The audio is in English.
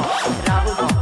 bravo, bravo.